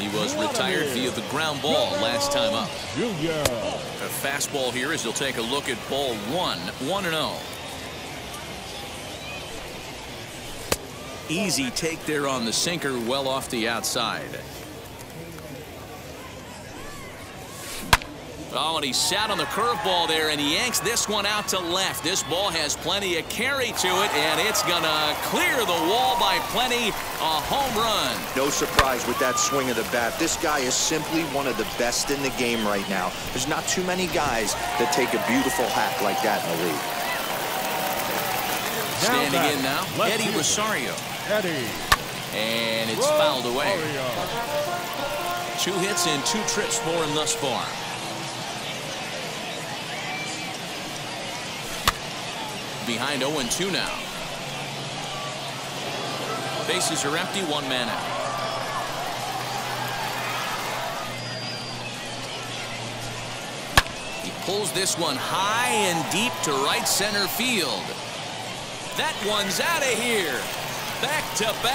He was retired via the ground ball last time up. Junior. A fastball here as he'll take a look at ball one, 1 and 0. Easy take there on the sinker, well off the outside. Oh, and he sat on the curveball there, and he yanks this one out to left. This ball has plenty of carry to it, and it's going to clear the wall by plenty. A home run. No surprise with that swing of the bat. This guy is simply one of the best in the game right now. There's not too many guys that take a beautiful hack like that in the league. Standing back, in now, left Eddie fielder. Rosario. Eddie. And it's fouled away. Rosario. Two hits and two trips for him thus far. Behind 0-2 now. Bases are empty, one man out. He pulls this one high and deep to right center field. That one's out of here. Back to back.